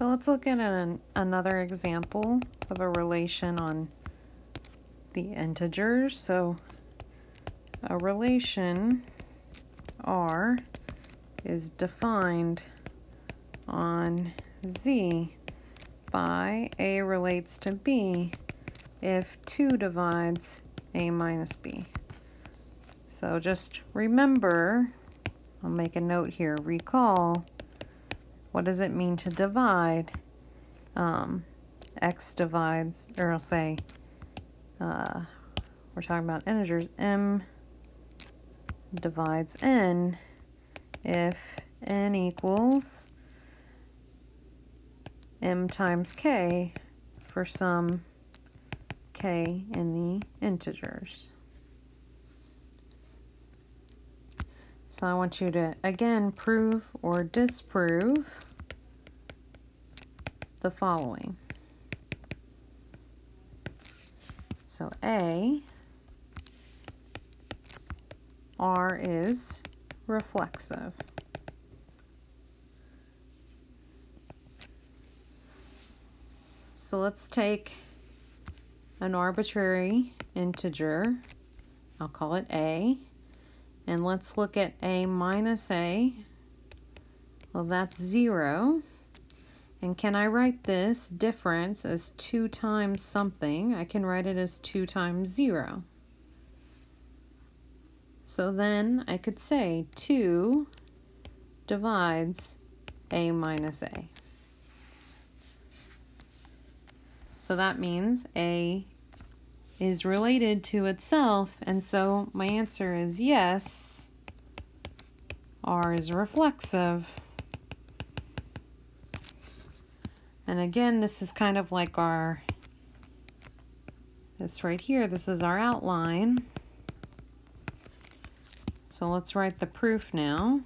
So let's look at an, another example of a relation on the integers. So a relation R is defined on Z by A relates to B if 2 divides A minus B. So just remember, I'll make a note here, recall, what does it mean to divide? Um, x divides, or I'll say, uh, we're talking about integers, m divides n if n equals m times k for some k in the integers. So I want you to, again, prove or disprove the following. So A, R is reflexive. So let's take an arbitrary integer, I'll call it A, and let's look at A minus A. Well, that's 0. And can I write this difference as 2 times something? I can write it as 2 times 0. So then I could say 2 divides A minus A. So that means A is related to itself, and so my answer is yes, R is reflexive. And again, this is kind of like our, this right here, this is our outline. So let's write the proof now.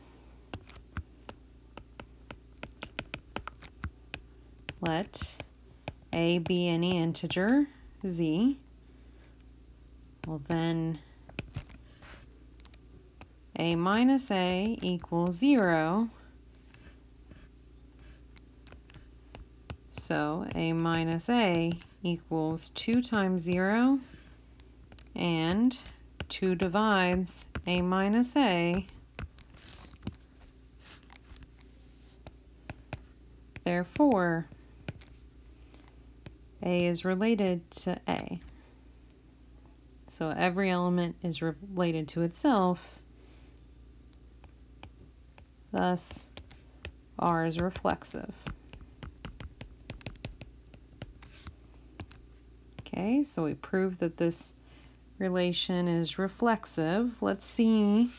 Let a be any integer, z. Well then, a minus a equals 0. So a minus a equals 2 times 0 and 2 divides a minus a. Therefore, a is related to A. So every element is related to itself. Thus, R is reflexive. Okay, so we proved that this relation is reflexive. Let's see,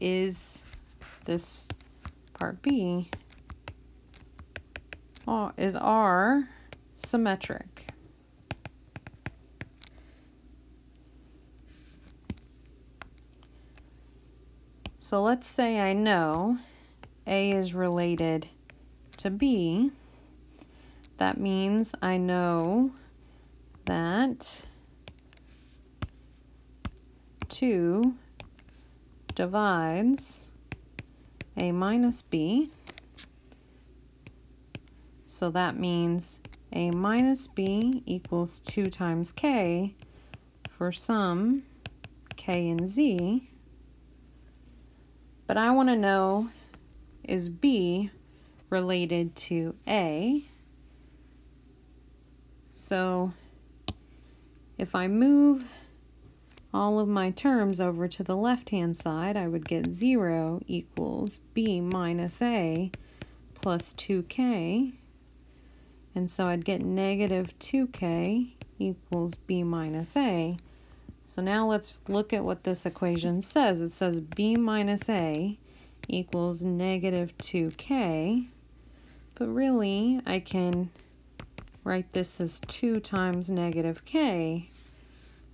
is this part B oh, is R symmetric? So let's say I know A is related to B. That means I know that 2 divides A minus B. So that means a minus b equals 2 times k for some k and z. But I want to know, is b related to a? So if I move all of my terms over to the left-hand side, I would get 0 equals b minus a plus 2k. And so I'd get negative 2k equals b minus a. So now let's look at what this equation says. It says b minus a equals negative 2k. But really, I can write this as 2 times negative k.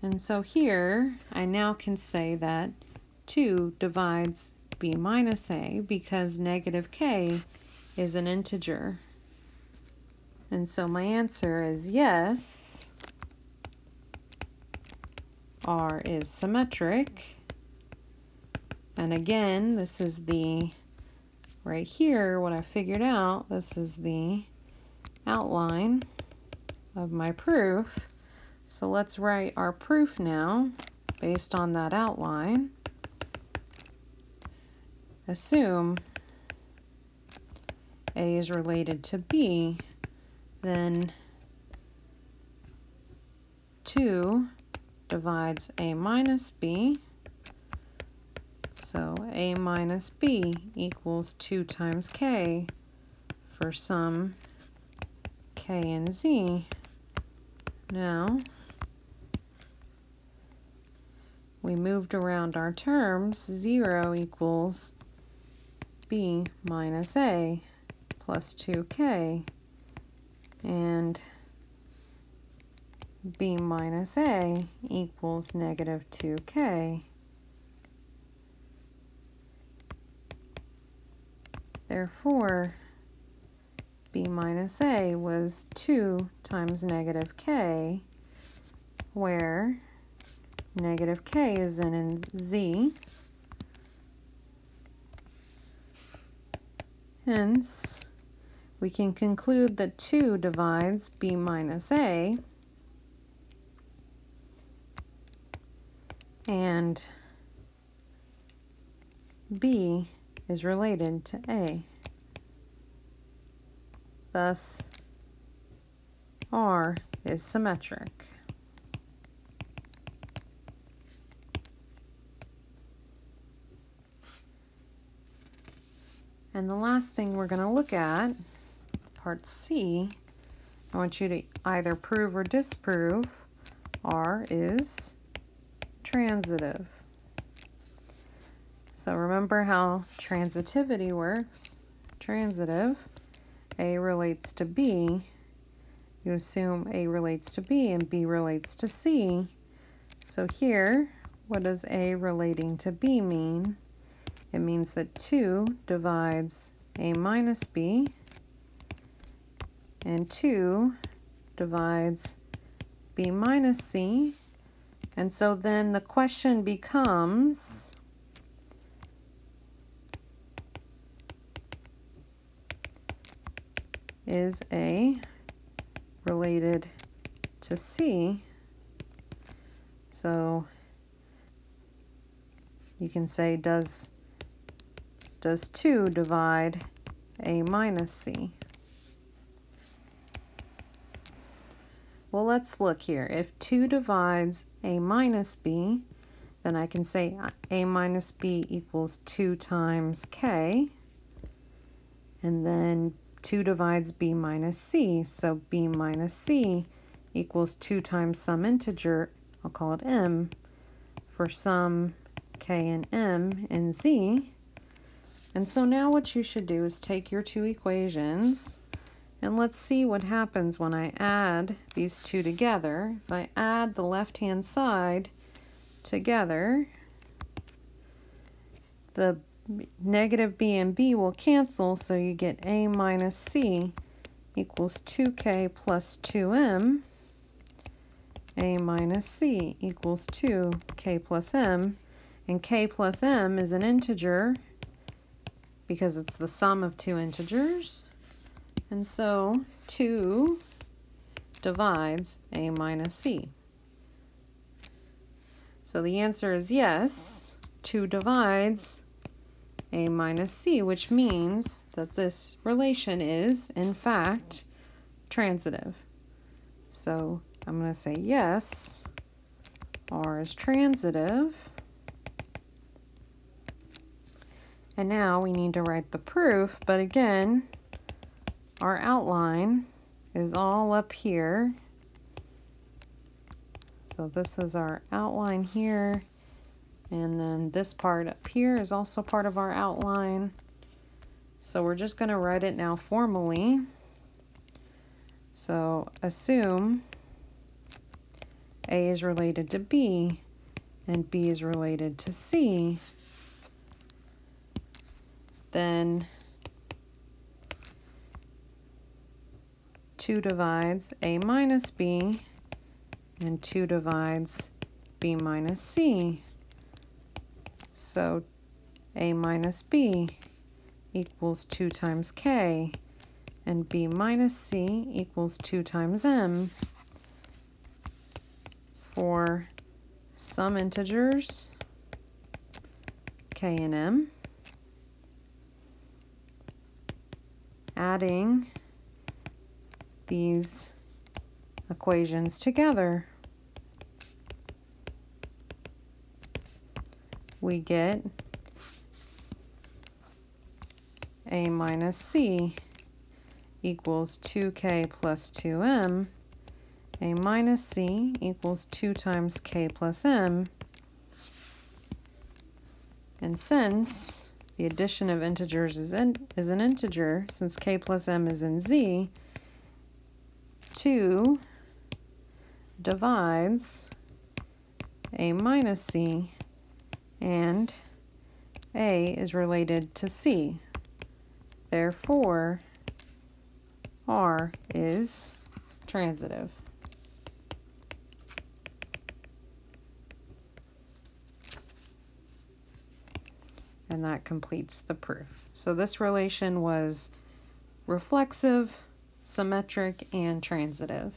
And so here, I now can say that 2 divides b minus a because negative k is an integer. And so my answer is yes. R is symmetric. And again, this is the right here, what I figured out, this is the outline of my proof. So let's write our proof now based on that outline. Assume A is related to B, then 2 divides A minus B. So A minus B equals 2 times K for some K and Z. Now, we moved around our terms. 0 equals B minus A plus 2K. And b minus a equals negative 2k. Therefore, b minus a was 2 times negative k, where negative k is in, in z. Hence, we can conclude that 2 divides b minus a, and B is related to A. Thus, R is symmetric. And the last thing we're going to look at, part C, I want you to either prove or disprove R is transitive. So remember how transitivity works. Transitive, A relates to B. You assume A relates to B and B relates to C. So here, what does A relating to B mean? It means that 2 divides A minus B, and 2 divides B minus C, and so then the question becomes, is A related to C? So you can say, does, does 2 divide A minus C? Well, let's look here. If 2 divides a minus b, then I can say a minus b equals 2 times k. And then 2 divides b minus c, so b minus c equals 2 times some integer, I'll call it m, for some k and m and z. And so now what you should do is take your two equations and let's see what happens when I add these two together. If I add the left-hand side together, the negative b and b will cancel, so you get a minus c equals 2k plus 2m. a minus c equals 2k plus m. And k plus m is an integer because it's the sum of two integers. And so 2 divides a minus c. So the answer is yes, 2 divides a minus c, which means that this relation is, in fact, transitive. So I'm going to say yes, r is transitive. And now we need to write the proof, but again, our outline is all up here. So this is our outline here. And then this part up here is also part of our outline. So we're just going to write it now formally. So assume A is related to B and B is related to C. Then 2 divides a minus b, and 2 divides b minus c. So a minus b equals 2 times k, and b minus c equals 2 times m for some integers, k and m, adding these equations together. We get a minus c equals 2k plus 2m. a minus c equals 2 times k plus m. And since the addition of integers is, in, is an integer, since k plus m is in z, 2 divides a minus c and a is related to c. Therefore, r is transitive. And that completes the proof. So this relation was reflexive, symmetric, and transitive.